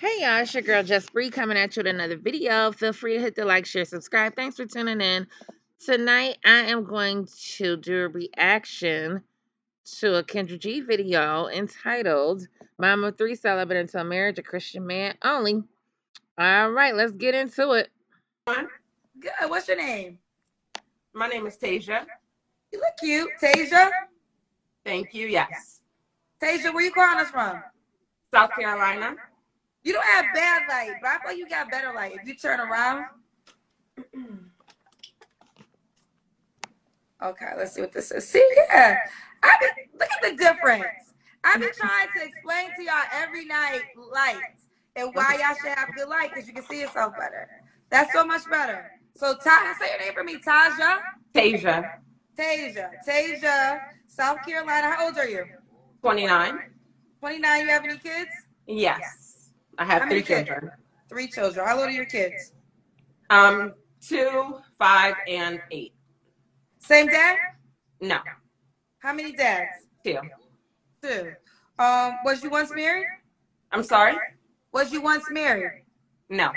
Hey y'all, it's your girl Just Bree coming at you with another video. Feel free to hit the like, share, subscribe. Thanks for tuning in. Tonight I am going to do a reaction to a Kendra G video entitled of Three Celibate Until Marriage, a Christian Man Only. All right, let's get into it. Good. What's your name? My name is Tasia. You look cute. Tasia? Thank you. Yes. Tasia, where you calling us from? South Carolina. You don't have bad light, but I thought you got better light. If you turn around. Okay, let's see what this is. See, yeah. I be, look at the difference. I've been trying to explain to y'all every night lights and why y'all should have good light because you can see yourself better. That's so much better. So, Ta- say your name for me, Taja. Tasia. Tasia. Tasia, South Carolina. How old are you? 29. 29. You have any kids? Yes. I have three kids? children. Three children. How old are your kids? Um, two, five, and eight. Same dad? No, How many dads? two. Two. Um, was you once married? I'm sorry? Was you once married? No.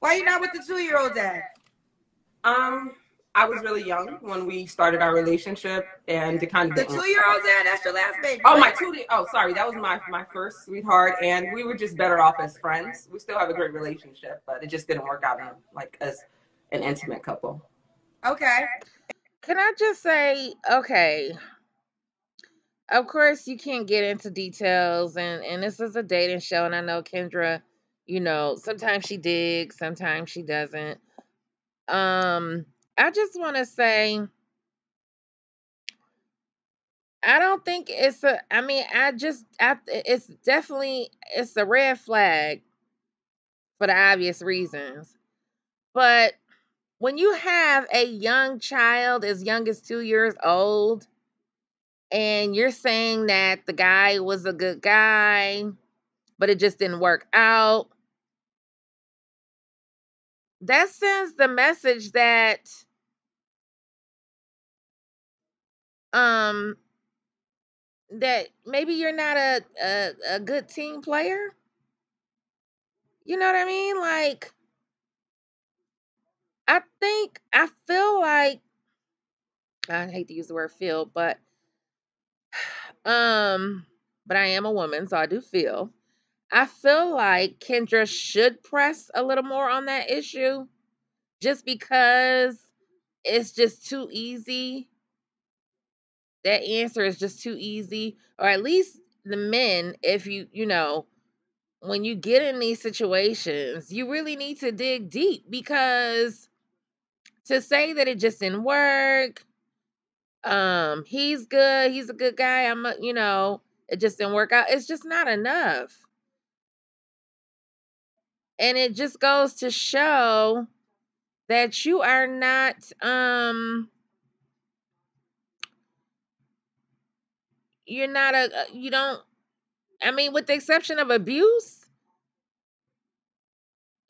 Why you not with the two-year-old dad? Um, I was really young when we started our relationship and it kind of The two-year-old dad, that's your last baby. Oh, my two. Oh, sorry. That was my my first sweetheart, and we were just better off as friends. We still have a great relationship, but it just didn't work out in, like as an intimate couple. Okay. Can I just say, okay, of course you can't get into details and and this is a dating show and I know Kendra, you know, sometimes she digs, sometimes she doesn't. Um I just want to say I don't think it's a I mean, I just I it's definitely it's a red flag for the obvious reasons. But when you have a young child as young as 2 years old and you're saying that the guy was a good guy, but it just didn't work out. That sends the message that um that maybe you're not a a, a good team player. You know what I mean? Like I think I feel like I hate to use the word feel, but um but I am a woman, so I do feel. I feel like Kendra should press a little more on that issue just because it's just too easy. That answer is just too easy. Or at least the men, if you, you know, when you get in these situations, you really need to dig deep because to say that it just didn't work, um, he's good, he's a good guy, I'm a, you know, it just didn't work out, it's just not enough. And it just goes to show that you are not um you're not a a- you don't I mean with the exception of abuse,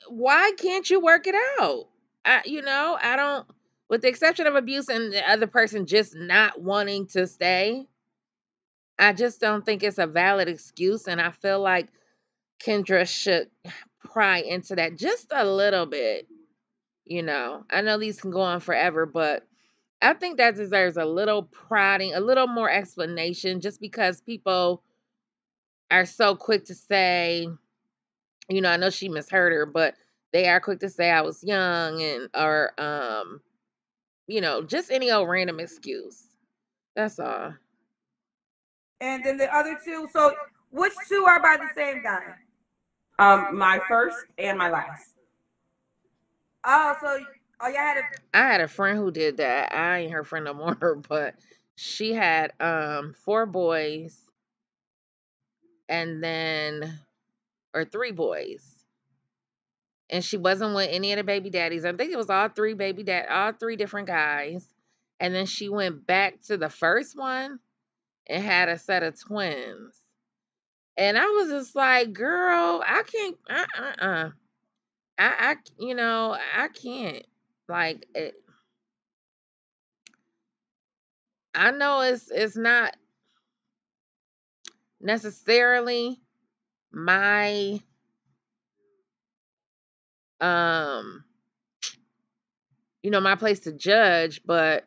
why can't you work it out? I you know, I don't with the exception of abuse and the other person just not wanting to stay, I just don't think it's a valid excuse and I feel like Kendra should pry into that just a little bit. You know, I know these can go on forever, but I think that deserves a little prodding, a little more explanation, just because people are so quick to say, you know, I know she misheard her, but they are quick to say I was young and or um, you know, just any old random excuse. That's all. And then the other two. So which two are by the same guy? Um, my first and my last. Oh, so oh, y'all had a I had a friend who did that. I ain't her friend no more, but she had um four boys and then or three boys. And she wasn't with any of the baby daddies. I think it was all three baby dad all three different guys. And then she went back to the first one and had a set of twins. And I was just like, girl, I can't uh uh uh. I I you know, I can't. Like it, I know it's it's not necessarily my um you know my place to judge but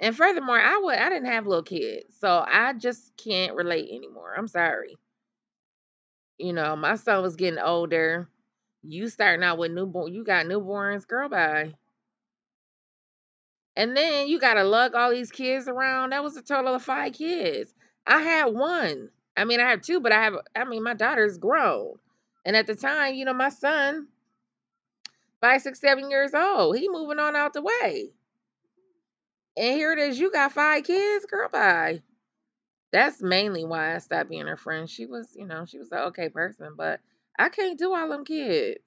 and furthermore i would i didn't have little kids so i just can't relate anymore i'm sorry. You know my son was getting older you starting out with newborn you got newborns girl bye and then you gotta lug all these kids around that was a total of five kids i had one i mean i have two but i have i mean my daughter's grown and at the time you know my son five, six, seven years old. He moving on out the way. And here it is, you got five kids, girl. Bye. That's mainly why I stopped being her friend. She was, you know, she was an okay person, but I can't do all them kids.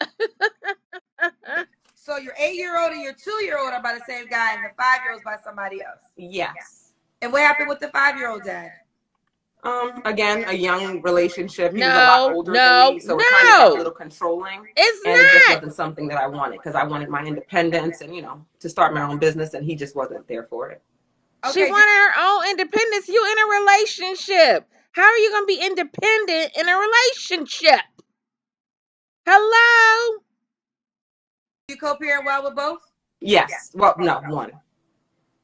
so your eight year old and your two year old are by the same guy, and the five year old's by somebody else. Yes. And what happened with the five year old dad? Um, again, a young relationship. He No, was a lot older no, than me, so it kind of got no. a little controlling. It's and it just wasn't something that I wanted because I wanted my independence and you know to start my own business, and he just wasn't there for it. She Okay, wanted her own independence. You in a relationship. How are you gonna be independent in a relationship? Hello? You co-parent well with both? Yes. Well, no, one.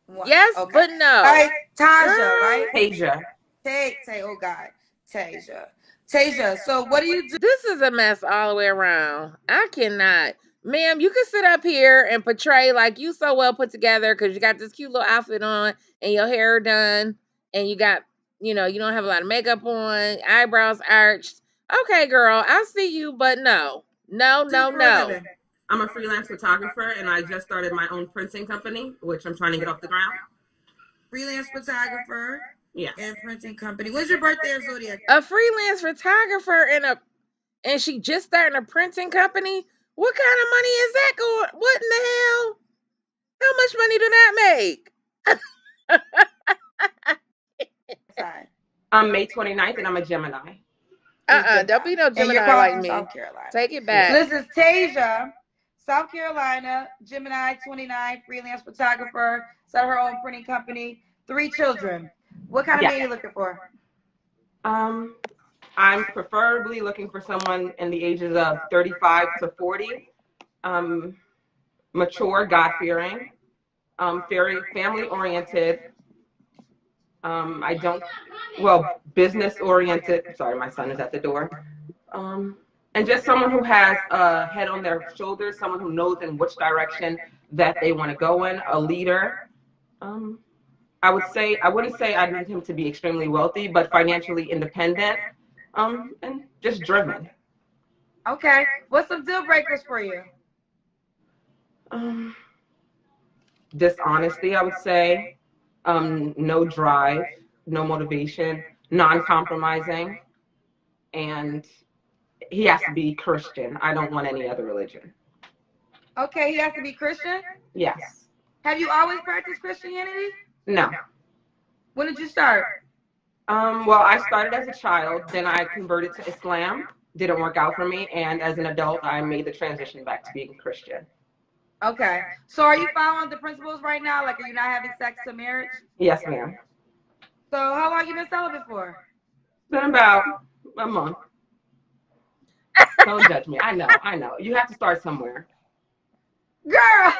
One. Yes, Okay. but no. All right, Taja, right? Tasia. Tay, Tay, oh God, Tasia. Tasia, so what do you do? This is a mess all the way around. I cannot. Ma'am, you can sit up here and portray like you so well put together because you got this cute little outfit on and your hair done and you got, you know, you don't have a lot of makeup on, eyebrows arched. Okay, girl, I see you, but no. No, no, Do for no. Living? I'm a freelance photographer, and I just started my own printing company, which I'm trying to get off the ground. Freelance photographer Yeah. and printing company. When's your birthday or zodiac? A freelance photographer and a and she just starting a printing company. What kind of money is that going? What in the hell? How much money do that make? I'm May 29th, and I'm a Gemini. Uh-uh, don't be no Gemini like me. South Carolina. Take it back. this is Tasia, South Carolina, Gemini 29, freelance photographer, set her own printing company, three children. What kind of Yeah. man are you looking for? Um, I'm preferably looking for someone in the ages of 35 to 40, um, mature, God fearing, um, very family oriented. Um, I don't, well, business oriented. Sorry, my son is at the door. Um, and just someone who has a head on their shoulders, someone who knows in which direction that they want to go in, a leader. Um, I would say I wouldn't say I need him to be extremely wealthy, but financially independent, um, and just driven. Okay. What's some deal breakers for you? Um, dishonesty, I would say. Um, no drive, no motivation, non-compromising, and he has to be Christian. I don't want any other religion. Okay, he has to be Christian. Yes. Have you always practiced Christianity? No. When did you start? Um, well, I started as a child, then I converted to Islam. Didn't work out for me, and as an adult, I made the transition back to being Christian. Okay. So are you following the principles right now? Like, are you not having sex to marriage? Yes, ma'am. So how long you been celibate for? It's been about a month. Don't judge me. I know, I know. You have to start somewhere. Girl.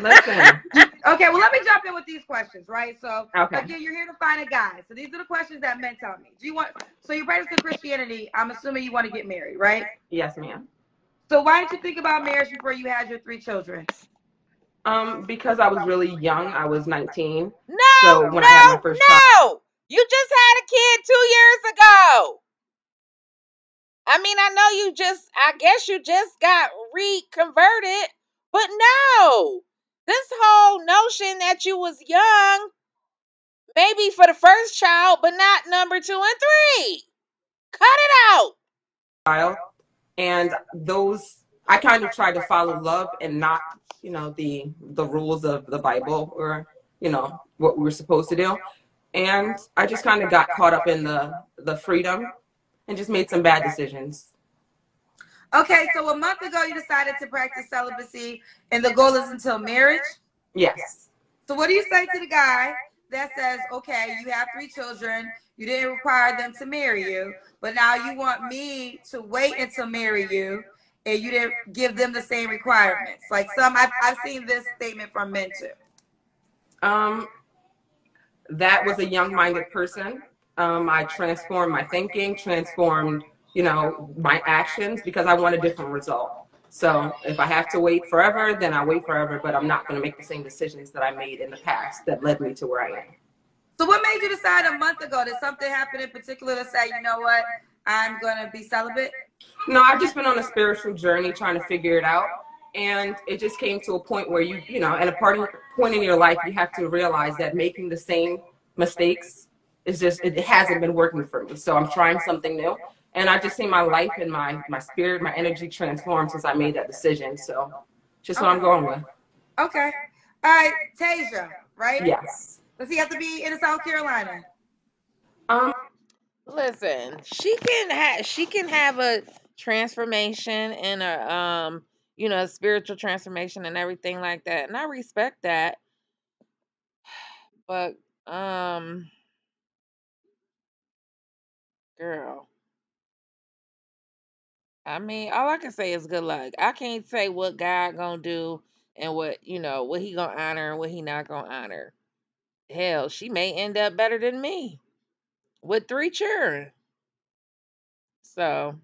Listen. Okay, well, let me jump in with these questions, right? So, Okay. again, you're here to find a guy. So, these are the questions that men tell me. Do you want, so you're practicing Christianity. I'm assuming you want to get married, right? Yes, ma'am. So, why didn't you think about marriage before you had your three children? Um, because I was really young. I was 19. No, So, when no, I had my first no. You just had a kid two years ago. I mean, I know you just, I guess you just got reconverted, but no. This whole notion that you was young, maybe for the first child, but not number two and three. Cut it out. child, and those I kind of tried to follow love and not, you know, the the rules of the Bible or you know what we were supposed to do. And I just kind of got caught up in the the freedom and just made some bad decisions. Okay, so a month ago, you decided to practice celibacy, and the goal is until marriage. Yes. So, what do you say to the guy that says, okay, you have three children, you didn't require them to marry you, but now you want me to wait until marry you, and you didn't give them the same requirements? Like some, I've, I've seen this statement from men too. Um, that was a young-minded person. Um, I transformed my thinking, transformed, you know, my actions because I want a different result. So if I have to wait forever, then I wait forever, but I'm not going to make the same decisions that I made in the past that led me to where I am. So what made you decide a month ago? Did something happen in particular to say, you know what, I'm going to be celibate? No, I've just been on a spiritual journey trying to figure it out. And it just came to a point where you, you know, at a part point in your life, you have to realize that making the same mistakes is just, it hasn't been working for me. So I'm trying something new. And I just see my life and my, my spirit, my energy transform since I made that decision. So just what I'm going with. Okay. All right, Tasia, right? Yes. Does he have to be in South Carolina? Um, Listen, she can have she can have a transformation and a um you know spiritual transformation and everything like that, and I respect that. But um, girl, I mean, all I can say is good luck. I can't say what God gonna do and what you know what he gonna honor and what he not gonna honor. Hell, she may end up better than me with three children. So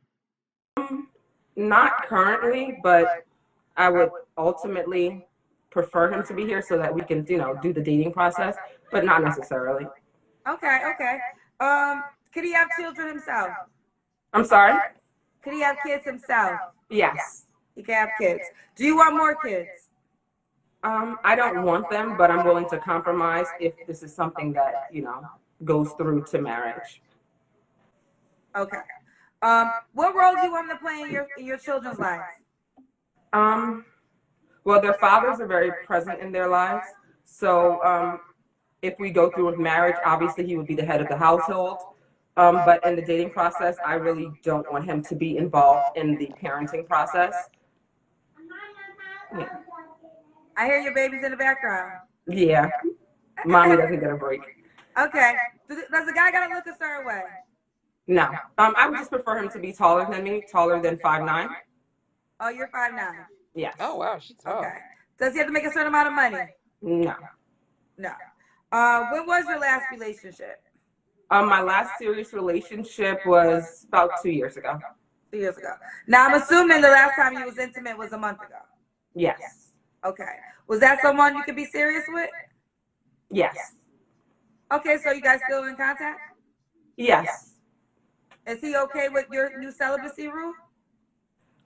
not currently, but I would ultimately prefer him to be here so that we can, you know, do the dating process, but not necessarily. Okay, okay. Um, could he have children himself? I'm sorry? Could he have kids himself? Yes. He can have kids. Do you want more kids? Um, I don't want them, but I'm willing to compromise if this is something that, you know, goes through to marriage. Okay. Um, what role do you want him to play in your in your children's lives? Um, well, their fathers are very present in their lives. So um, if we go through with marriage, obviously he would be the head of the household. Um, but in the dating process, I really don't want him to be involved in the parenting process. Yeah. I hear your babies in the background. Yeah. Mommy doesn't get a break. Okay. Does does the guy gotta look a certain way? No. Um, I would just prefer him to be taller than me, taller than five nine. Oh, you're five nine. Yes. Oh wow, she's tall. Okay. Does he have to make a certain amount of money? No. No. Uh, when was your last relationship? Um, my last serious relationship was about two years ago. Two years ago. Now I'm assuming the last time you was intimate was a month ago. Yes. Okay. Was that someone you could be serious with? Yes. Okay, so you guys still in contact? Yes. Is he okay with your new celibacy rule?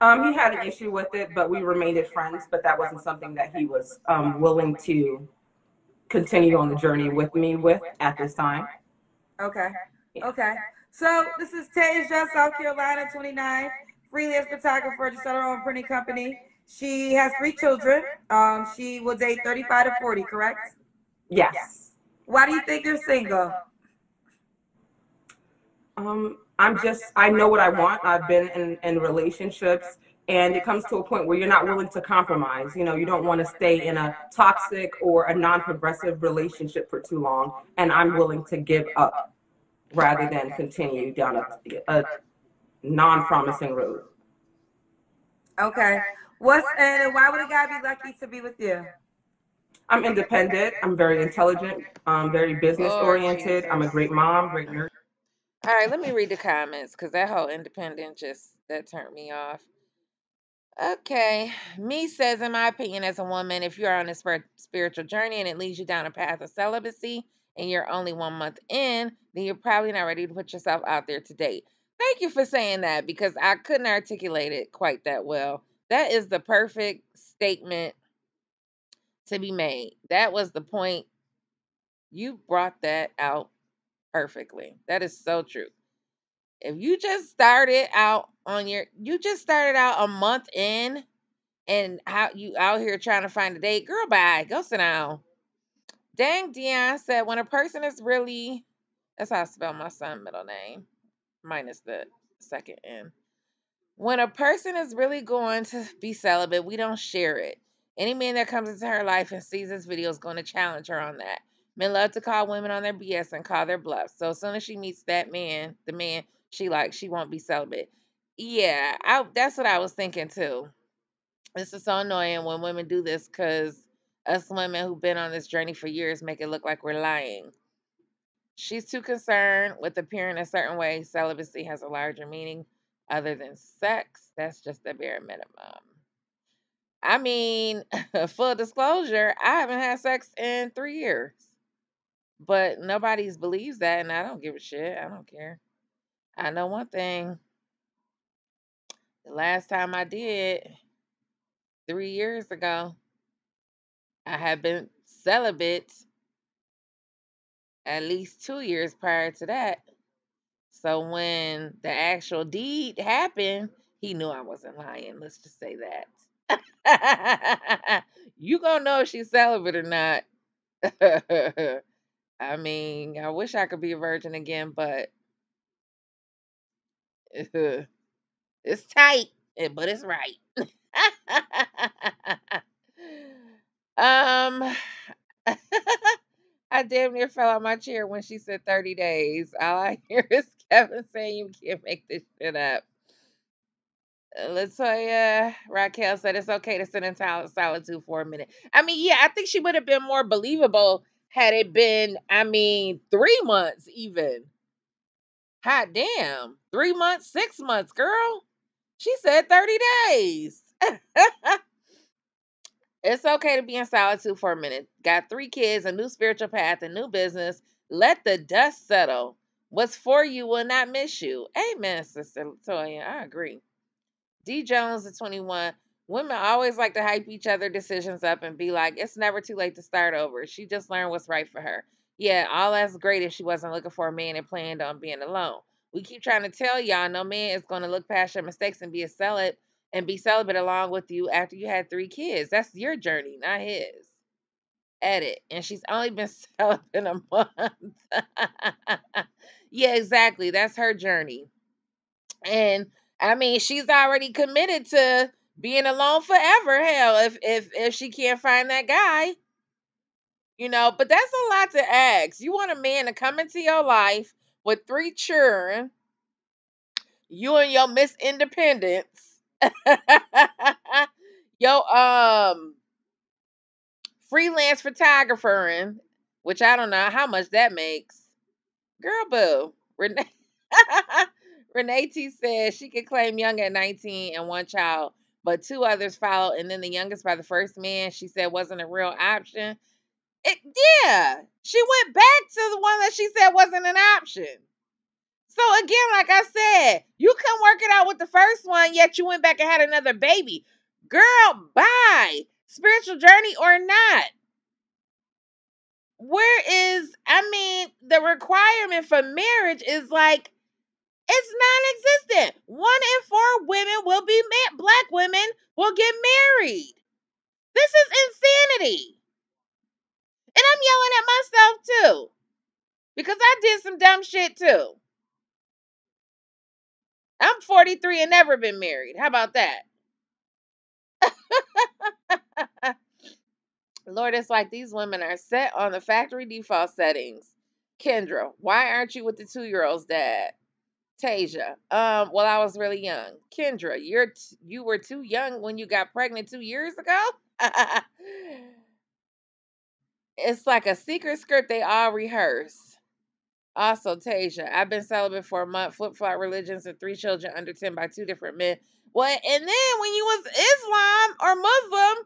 Um, he had an issue with it, but we remained as friends. But that wasn't something that he was um, willing to continue on the journey with me with at this time. Okay. Okay. So this is Tasia, South Carolina, 29, freelance photographer, just started her own printing company. She has three children. Um, she will date 35 to 40, correct? Yes. Why do you think you're single? Um, I'm just, I know what I want. I've been in, in relationships and it comes to a point where you're not willing to compromise. You know, you don't want to stay in a toxic or a non-progressive relationship for too long. And I'm willing to give up rather than continue down a, a non-promising road. Okay. What's and why would a guy be lucky to be with you? I'm independent. I'm very intelligent. I'm very business oh, oriented. I'm a great mom, great nurse. All right, let me read the comments because that whole independent just that turned me off. Okay, me says, in my opinion, as a woman, if you're on a spiritual journey and it leads you down a path of celibacy and you're only one month in, then you're probably not ready to put yourself out there to date. Thank you for saying that because I couldn't articulate it quite that well. That is the perfect statement to be made. That was the point. You brought that out perfectly. That is so true. If you just started out on your, you just started out a month in, and how you out here trying to find a date, girl, bye, go sit down. Dang, Dion said when a person is really, that's how I spell my son middle name, minus the second N. When a person is really going to be celibate, we don't share it. Any man that comes into her life and sees this video is going to challenge her on that. Men love to call women on their BS and call their bluff. So as soon as she meets that man, the man she likes, she won't be celibate. Yeah, I that's what I was thinking too. This is so annoying when women do this because us women who've been on this journey for years make it look like we're lying. She's too concerned with appearing a certain way. Celibacy has a larger meaning other than sex. That's just the bare minimum. I mean, full disclosure, I haven't had sex in three years. But nobody's believes that, and I don't give a shit. I don't care. I know one thing. The last time I did, three years ago, I had been celibate at least two years prior to that. So when the actual deed happened, he knew I wasn't lying. Let's just say that. you gonna know if she's celibate or not. I mean, I wish I could be a virgin again, but it's tight, eh, but it's right. Um, I damn near fell out my chair when she said 30 days. All I hear is Kevin saying you can't make this shit up. Uh, Latoya Raquel said it's okay to sit in sol- solitude for a minute. I mean, yeah, I think she would have been more believable had it been, I mean, three months even. Hot damn. Three months, six months, girl. She said 30 days. it's okay to be in solitude for a minute. Got three kids, a new spiritual path, a new business. Let the dust settle. What's for you will not miss you. Amen, Sister Latoya. I agree. D Jones at 21. Women always like to hype each other decisions up and be like, it's never too late to start over. She just learned what's right for her. Yeah, all that's great if she wasn't looking for a man and planned on being alone. We keep trying to tell y'all no man is going to look past your mistakes and be a celibate and be celibate along with you after you had three kids. That's your journey, not his. Edit. And she's only been celibate a month. yeah, exactly. That's her journey. And I mean, she's already committed to being alone forever. Hell, if if if she can't find that guy, you know. But that's a lot to ask. You want a man to come into your life with three children, you and your Miss Independence, yo um freelance photographer, which I don't know how much that makes. Girl, boo. Renee. Renee T says she could claim young at 19 and one child, but two others followed, and then the youngest by the first man she said wasn't a real option. It, yeah, she went back to the one that she said wasn't an option. So again, like I said, you can work it out with the first one, yet you went back and had another baby. Girl, bye. Spiritual journey or not. Where is, I mean, the requirement for marriage is like it's non-existent. One in four women will be ma- black women will get married. This is insanity. And I'm yelling at myself too. Because I did some dumb shit too. I'm 43 and never been married. How about that? Lord, it's like these women are set on the factory default settings. Kendra, why aren't you with the two year old's dad? Tasia, um, well, I was really young. Kendra, you're t- you were too young when you got pregnant two years ago. it's like a secret script they all rehearse. Also, Tasia, I've been celibate for a month, flip flop religions, and three children under 10 by two different men. Well, and then when you was Islam or Muslim,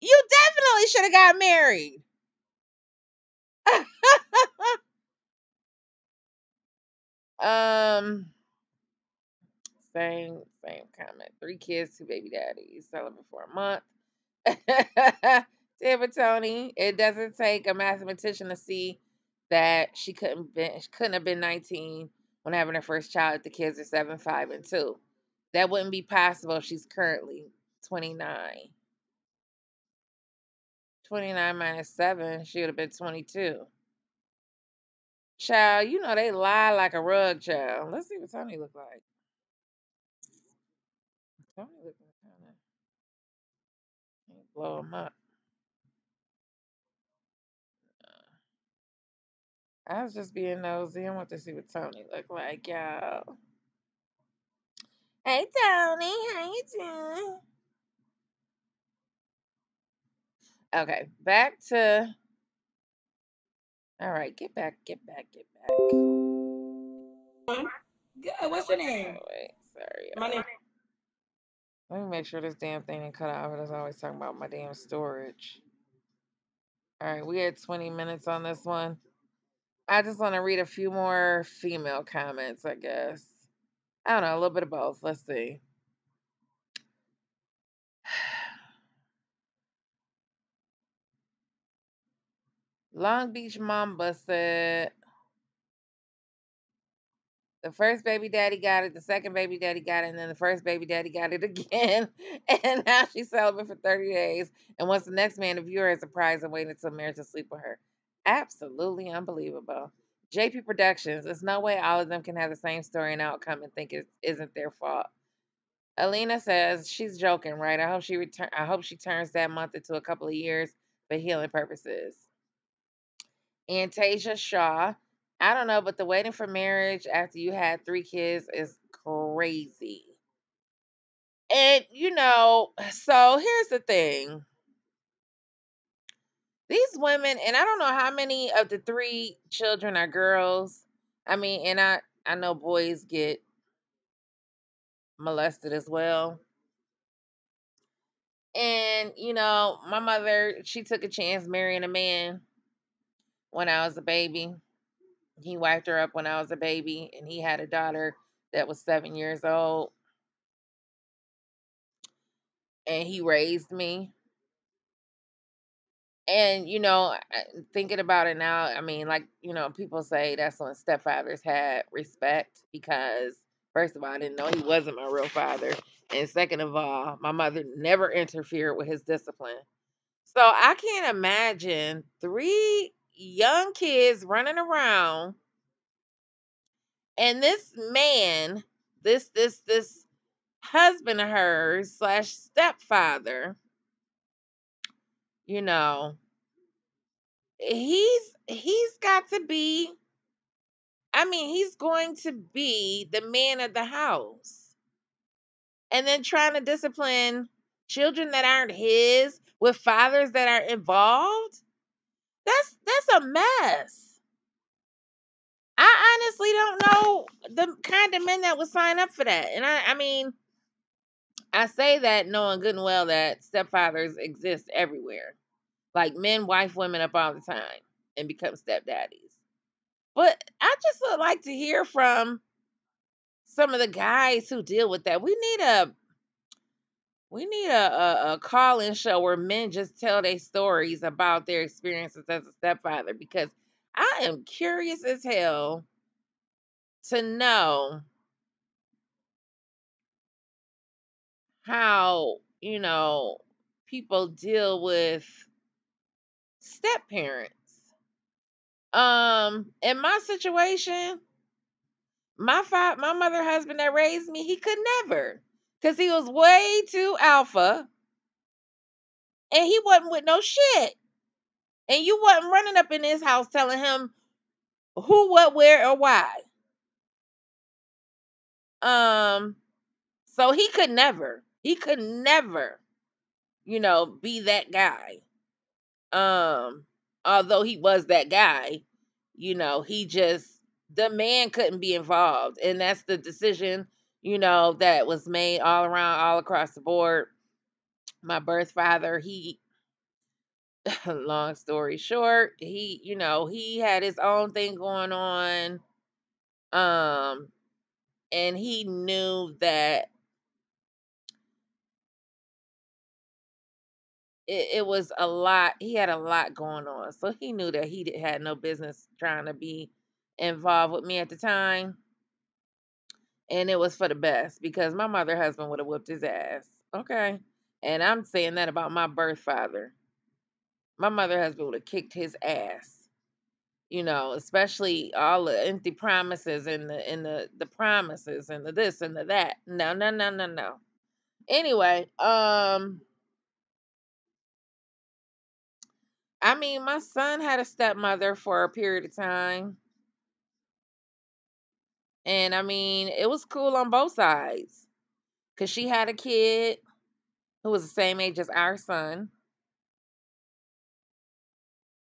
you definitely should have got married. um, same, same comment. Three kids, two baby daddies, celibate for a month. David Tony, it doesn't take a mathematician to see that she couldn't been she couldn't have been 19 when having her first child if the kids are seven, five, and two. That wouldn't be possible if she's currently 29. 29 minus 7, she would have been 22. Child, you know they lie like a rug, child. Let's see what Tony look like. Tony looking kind of blow him up. I was just being nosy. I want to see what Tony looked like, y'all. Hey Tony, how you doing? Okay, back to. All right, get back, get back, get back. Good. What's your name? Oh, wait, sorry. My name. Let me make sure this damn thing didn't cut off. It's always talking about my damn storage. All right, we had 20 minutes on this one. I just want to read a few more female comments, I guess. I don't know, a little bit of both. Let's see. Long Beach Mamba said the first baby daddy got it, the second baby daddy got it, and then the first baby daddy got it again. and now she's celibate for 30 days and wants the next man to view her as a prize and waiting until marriage to sleep with her. Absolutely unbelievable. JP Productions, there's no way all of them can have the same story and outcome and think it isn't their fault. Alina says she's joking, right? I hope she return. I hope she turns that month into a couple of years for healing purposes. And Tasia Shaw, I don't know, but the waiting for marriage after you had three kids is crazy. And you know, so here's the thing. These women, and I don't know how many of the three children are girls. I mean, and I I know boys get molested as well. And you know, my mother, she took a chance marrying a man when I was a baby. He wiped her up when I was a baby, and he had a daughter that was seven years old. And he raised me. And, you know, thinking about it now, I mean, like, you know, people say that's when stepfathers had respect because, first of all, I didn't know he wasn't my real father. And second of all, my mother never interfered with his discipline. So I can't imagine three young kids running around and this man this this this husband of hers slash stepfather you know he's he's got to be i mean he's going to be the man of the house and then trying to discipline children that aren't his with fathers that are involved that's that's a mess. I honestly don't know the kind of men that would sign up for that. And I I mean I say that knowing good and well that stepfathers exist everywhere. Like men, wife, women up all the time and become stepdaddies. But I just would like to hear from some of the guys who deal with that. We need a we need a, a, a call-in show where men just tell their stories about their experiences as a stepfather because I am curious as hell to know how, you know, people deal with step parents. Um, in my situation, my fa- my mother husband that raised me, he could never because he was way too alpha and he wasn't with no shit. And you wasn't running up in his house telling him who, what, where, or why. Um, so he could never, he could never, you know, be that guy. Um, although he was that guy, you know, he just the man couldn't be involved, and that's the decision you know, that was made all around, all across the board. My birth father, he, long story short, he, you know, he had his own thing going on. Um, and he knew that it, it was a lot. He had a lot going on. So he knew that he had no business trying to be involved with me at the time and it was for the best because my mother husband would have whipped his ass. Okay. And I'm saying that about my birth father. My mother husband would have kicked his ass. You know, especially all the empty promises and the and the, the promises and the this and the that. No, no, no, no, no. Anyway, um I mean my son had a stepmother for a period of time. And I mean, it was cool on both sides. because she had a kid who was the same age as our son.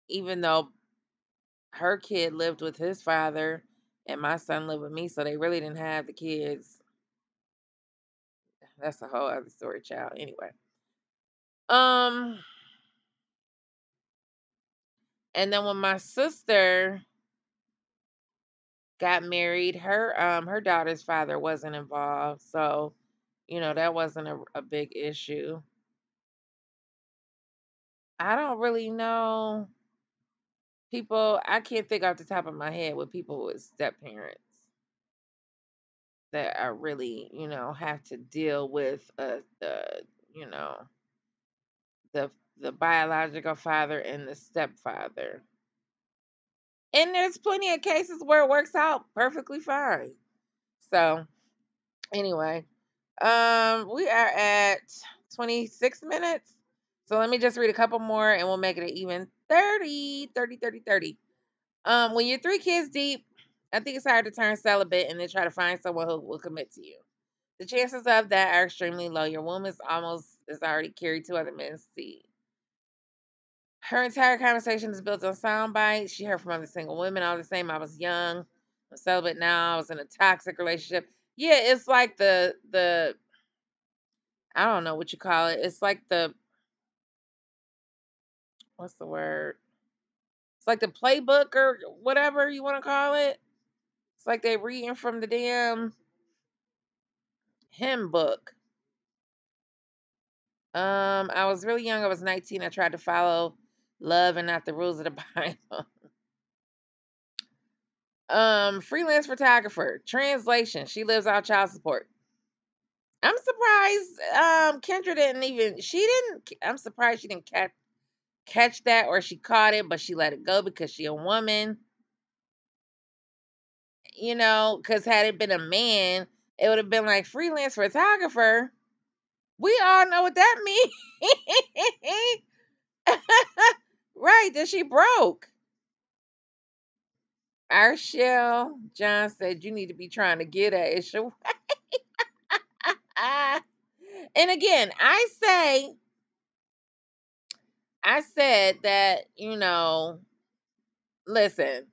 Even though her kid lived with his father and my son lived with me, so they really didn't have the kids. That's a whole other story, child. Anyway. Um and then when my sister got married, her um her daughter's father wasn't involved, so you know that wasn't a, a big issue. I don't really know people. I can't think off the top of my head with people with step parents that I really, you know, have to deal with uh the, you know, the the biological father and the stepfather. And there's plenty of cases where it works out perfectly fine. So, anyway, um we are at 26 minutes. So let me just read a couple more and we'll make it even 30, 30, 30, 30. Um, when you're three kids deep, I think it's hard to turn celibate and then try to find someone who will commit to you. The chances of that are extremely low. Your womb is almost is already carried two other men's seed. Her entire conversation is built on sound bites. She heard from other single women all the same. I was young, I'm celibate now. I was in a toxic relationship. Yeah, it's like the the I don't know what you call it. It's like the what's the word? It's like the playbook or whatever you want to call it. It's like they reading from the damn hymn book. Um, I was really young. I was 19. I tried to follow love and not the rules of the Bible. um, freelance photographer. Translation. She lives out child support. I'm surprised um Kendra didn't even she didn't I'm surprised she didn't catch catch that or she caught it but she let it go because she a woman. You know, cuz had it been a man, it would have been like freelance photographer. We all know what that means. right, that she broke. Our shell, John said, you need to be trying to get at it. and again, I say, I said that, you know, listen,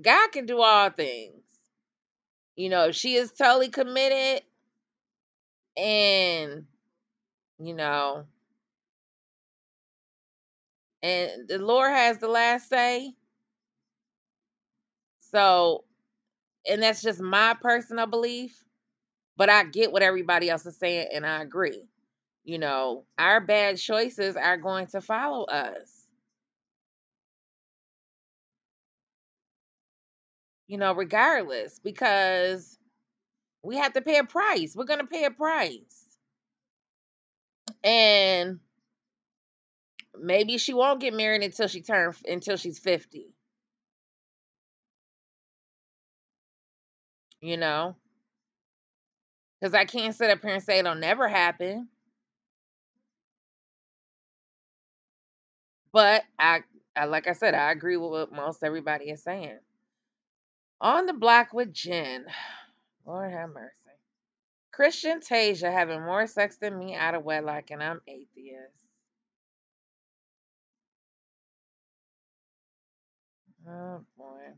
God can do all things. You know, she is totally committed and, you know, and the Lord has the last say. So, and that's just my personal belief, but I get what everybody else is saying and I agree. You know, our bad choices are going to follow us. You know, regardless, because we have to pay a price. We're going to pay a price. And maybe she won't get married until she turn until she's 50. You know? Cuz I can't sit up here and say it'll never happen. But I, I like I said, I agree with what most everybody is saying. On the block with Jen. Lord have mercy. Christian Tasia having more sex than me out of wedlock, and I'm atheist. Oh boy.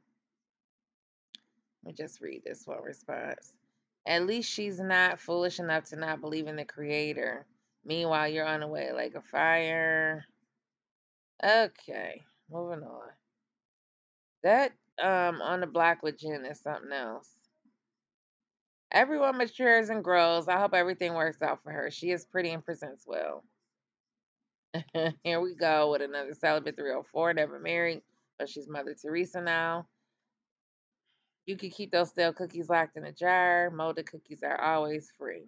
Let me just read this one response. At least she's not foolish enough to not believe in the creator. Meanwhile, you're on the way like a fire. Okay, moving on. That um on the block with Jen is something else. Everyone matures and grows. I hope everything works out for her. She is pretty and presents well. Here we go with another celibate 304, never married, but she's Mother Teresa now. You can keep those stale cookies locked in a jar. Molded cookies are always free.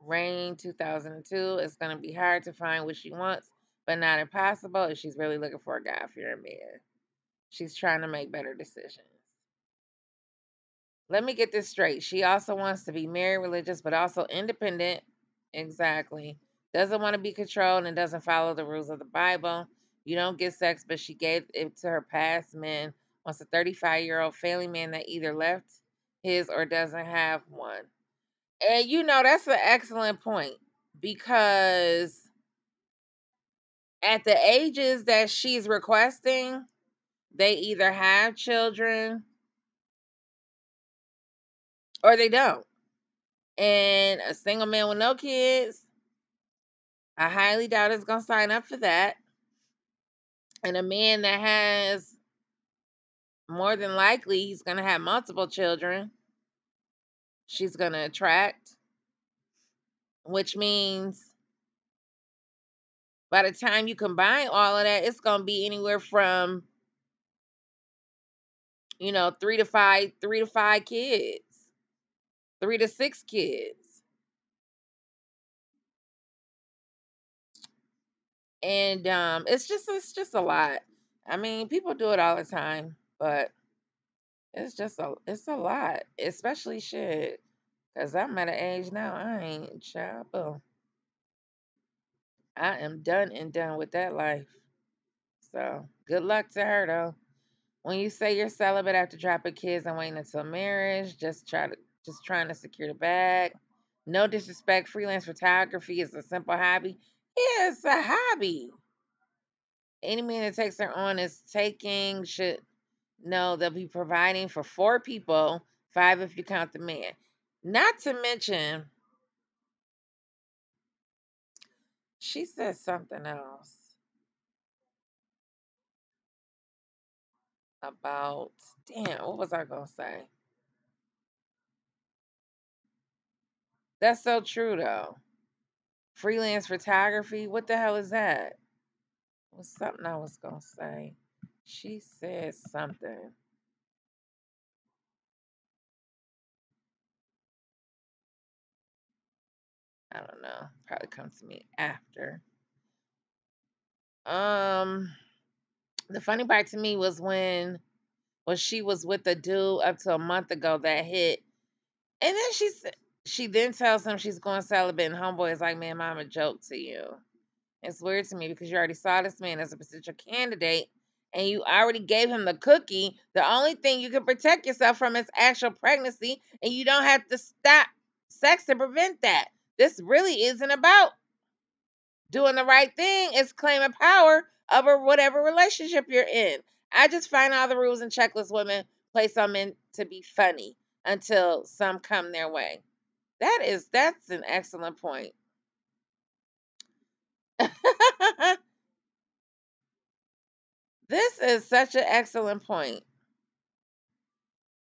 Rain 2002. It's going to be hard to find what she wants, but not impossible if she's really looking for a God fearing man. She's trying to make better decisions. Let me get this straight. She also wants to be married, religious, but also independent. Exactly. Doesn't want to be controlled and doesn't follow the rules of the Bible. You don't get sex, but she gave it to her past men. Wants a 35 year old failing man that either left his or doesn't have one. And you know, that's an excellent point because at the ages that she's requesting, they either have children or they don't. And a single man with no kids, I highly doubt is going to sign up for that. And a man that has more than likely he's going to have multiple children, she's going to attract, which means by the time you combine all of that, it's going to be anywhere from you know, 3 to 5 3 to 5 kids. 3 to 6 kids. And um it's just it's just a lot. I mean, people do it all the time, but it's just a it's a lot, especially shit. Cause I'm at an age now, I ain't child. I am done and done with that life. So good luck to her though. When you say you're celibate after dropping kids and waiting until marriage, just try to just trying to secure the bag. No disrespect, freelance photography is a simple hobby. Yeah, it's a hobby. Any man that takes her on is taking should know they'll be providing for four people, five if you count the man. Not to mention, she said something else about, damn, what was I going to say? That's so true, though. Freelance photography, what the hell is that? Was something I was going to say. She said something. I don't know. Probably comes to me after. Um, the funny part to me was when, when she was with the dude up to a month ago that hit, and then she said she then tells him she's going celibate, and homeboy is like, "Man, I'm a joke to you." It's weird to me because you already saw this man as a potential candidate, and you already gave him the cookie. The only thing you can protect yourself from is actual pregnancy, and you don't have to stop sex to prevent that. This really isn't about doing the right thing. It's claiming power over whatever relationship you're in. I just find all the rules and checklists women place on men to be funny until some come their way. That is that's an excellent point. this is such an excellent point.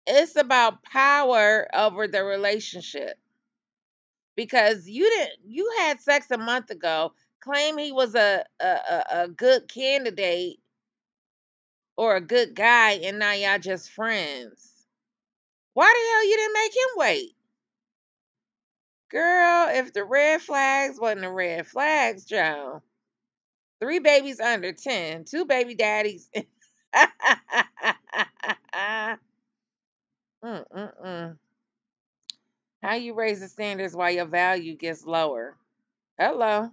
It's about power over the relationship because you didn't you had sex a month ago claim he was a a, a, good candidate or a good guy and now y'all just friends why the hell you didn't make him wait girl if the red flags wasn't the red flags joe three babies under 10 two baby daddies Mm-mm-mm. How you raise the standards while your value gets lower? Hello.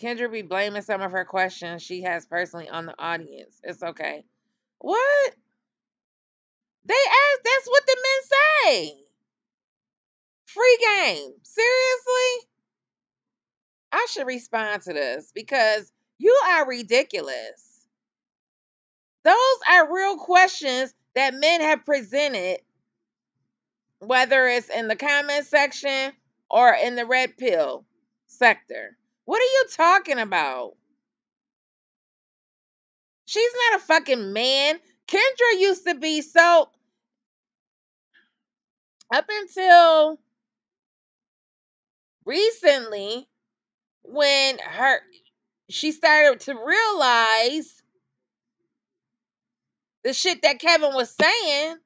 Kendra be blaming some of her questions she has personally on the audience. It's okay. What? They ask, that's what the men say. Free game. Seriously? I should respond to this because you are ridiculous. Those are real questions that men have presented whether it's in the comment section or in the red pill sector. What are you talking about? She's not a fucking man. Kendra used to be so up until recently when her she started to realize the shit that Kevin was saying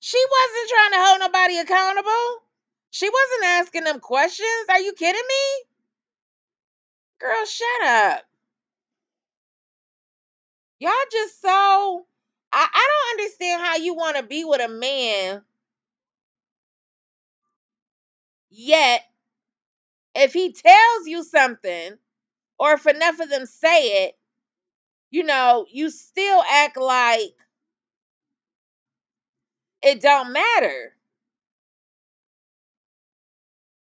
she wasn't trying to hold nobody accountable. She wasn't asking them questions. Are you kidding me? Girl, shut up. Y'all just so I, I don't understand how you want to be with a man yet if he tells you something or if enough of them say it, you know, you still act like it don't matter.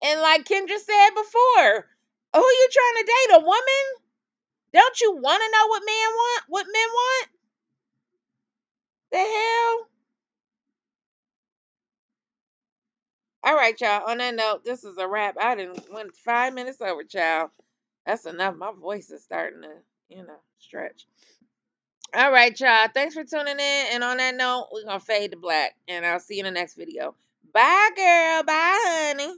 And like Kendra said before, who you trying to date? A woman? Don't you want to know what men want? What men want? The hell? All right, y'all. On that note, this is a wrap. I didn't went five minutes over, child. That's enough. My voice is starting to, you know, stretch. All right, y'all. Thanks for tuning in. And on that note, we're gonna fade to black. And I'll see you in the next video. Bye, girl. Bye, honey.